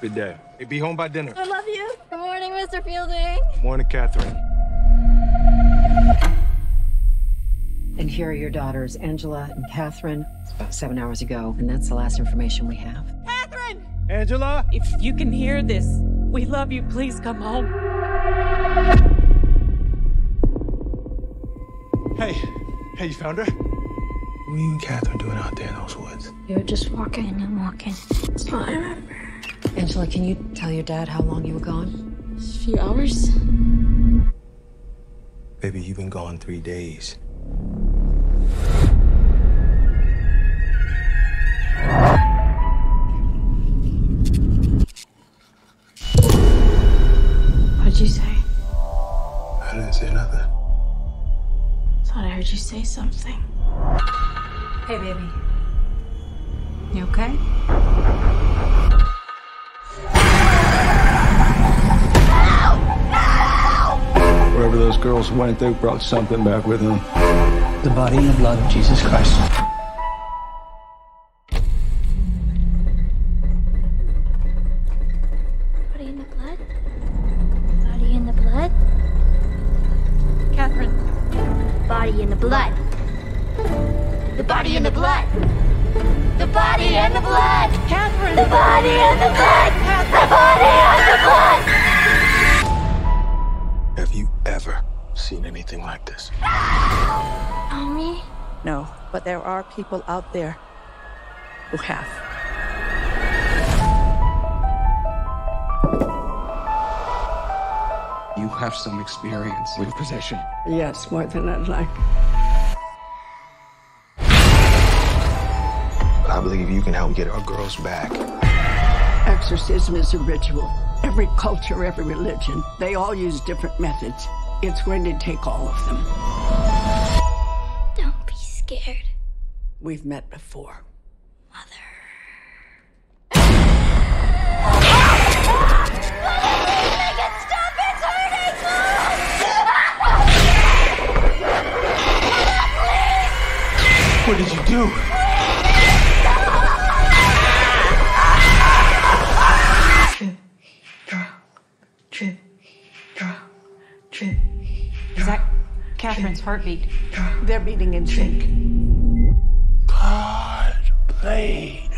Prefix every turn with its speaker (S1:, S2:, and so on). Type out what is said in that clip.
S1: Good day. Hey, be home by dinner.
S2: I love you. Good morning, Mr. Fielding.
S1: Morning, Catherine.
S3: And here are your daughters, Angela and Catherine. It's about seven hours ago, and that's the last information we have.
S2: Catherine!
S1: Angela?
S4: If you can hear this, we love you. Please come home.
S1: Hey. Hey, you found her? What are you and Catherine doing out there in those woods?
S2: You were just walking and walking. That's all I remember.
S3: Angela, can you tell your dad how long you were gone?
S2: A few hours.
S1: Baby, you've been gone three days.
S2: What'd you say?
S1: I didn't say nothing.
S2: Thought I heard you say something.
S3: Hey, baby. You okay?
S5: Those girls went, they brought something back with them.
S6: The body and the blood of Jesus Christ.
S2: Body in the blood? Body in the blood?
S4: Catherine,
S2: Body in the blood. The body in the blood. The body and the blood.
S4: Catherine,
S2: The body and the blood.
S1: Seen anything like this?
S2: Mommy?
S4: No, but there are people out there who have.
S6: You have some experience with possession.
S7: Yes, more than I'd like.
S1: I believe you can help get our girls back.
S7: Exorcism is a ritual. Every culture, every religion, they all use different methods. It's going to take all of them.
S2: Don't be scared,
S7: We've met before.
S2: Mother.
S1: What did you do?
S4: Trip, draw, trip. Is that Catherine's heartbeat.
S7: They're beating in sync. God, please.